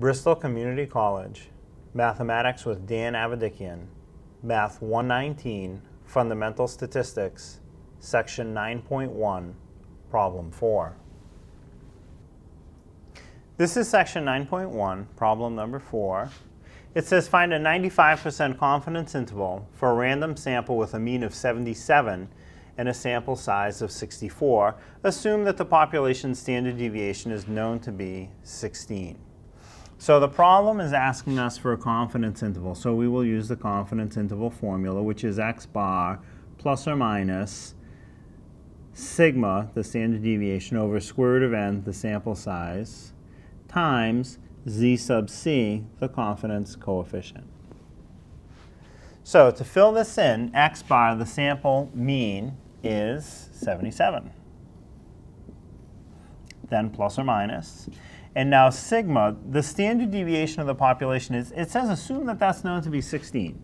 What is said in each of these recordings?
Bristol Community College, Mathematics with Dan Avedikian, Math 119, Fundamental Statistics, Section 9.1, Problem 4. This is Section 9.1, problem number 4. It says find a 95% confidence interval for a random sample with a mean of 77 and a sample size of 64. Assume that the population standard deviation is known to be 16. So the problem is asking us for a confidence interval. So we will use the confidence interval formula, which is x bar plus or minus sigma, the standard deviation, over square root of n, the sample size, times z sub c, the confidence coefficient. So to fill this in, x bar, the sample mean, is 77. Then plus or minus. And now sigma, the standard deviation of the population is, it says assume that that's known to be 16.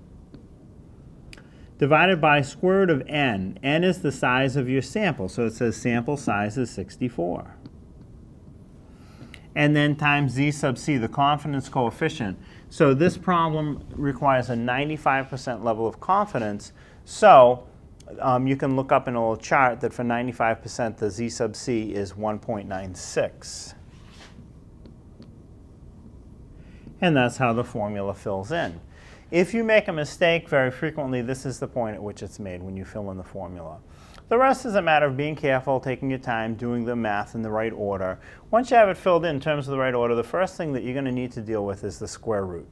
Divided by square root of n. n is the size of your sample, so it says sample size is 64. And then times z sub c, the confidence coefficient. So this problem requires a 95% level of confidence. So um, you can look up in a little chart that for 95% the z sub c is 1.96. And that's how the formula fills in. If you make a mistake very frequently, this is the point at which it's made when you fill in the formula. The rest is a matter of being careful, taking your time, doing the math in the right order. Once you have it filled in in terms of the right order, the first thing that you're going to need to deal with is the square root.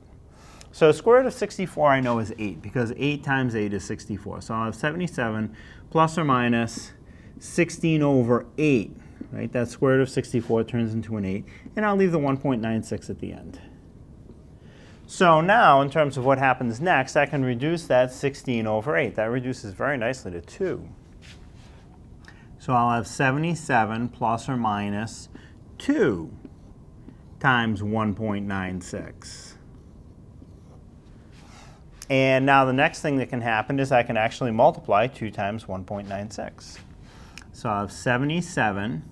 So square root of 64 I know is 8 because 8 times 8 is 64. So I'll have 77 plus or minus 16 over 8. Right? That square root of 64 turns into an 8. And I'll leave the 1.96 at the end. So now, in terms of what happens next, I can reduce that 16 over 8. That reduces very nicely to 2. So I'll have 77 plus or minus 2 times 1.96. And now the next thing that can happen is I can actually multiply 2 times 1.96. So I'll have 77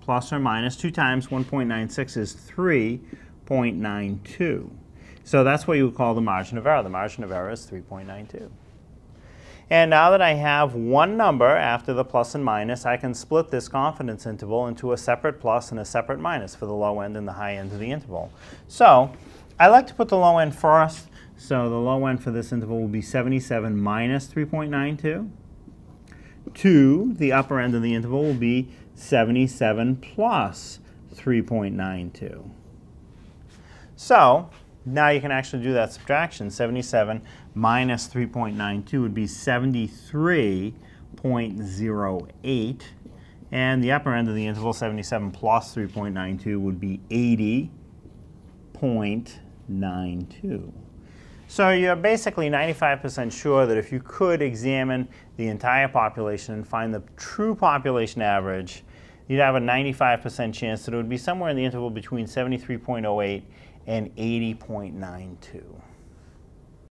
plus or minus 2 times 1.96 is 3.92. So that's what you would call the margin of error. The margin of error is 3.92. And now that I have one number after the plus and minus, I can split this confidence interval into a separate plus and a separate minus for the low end and the high end of the interval. So I like to put the low end first. So the low end for this interval will be 77 minus 3.92. 2, the upper end of the interval will be 77 plus 3.92. So now you can actually do that subtraction. 77 minus 3.92 would be 73.08. And the upper end of the interval, 77 plus 3.92, would be 80.92. So you're basically 95% sure that if you could examine the entire population and find the true population average, you'd have a 95% chance that it would be somewhere in the interval between 73.08 and 80.92.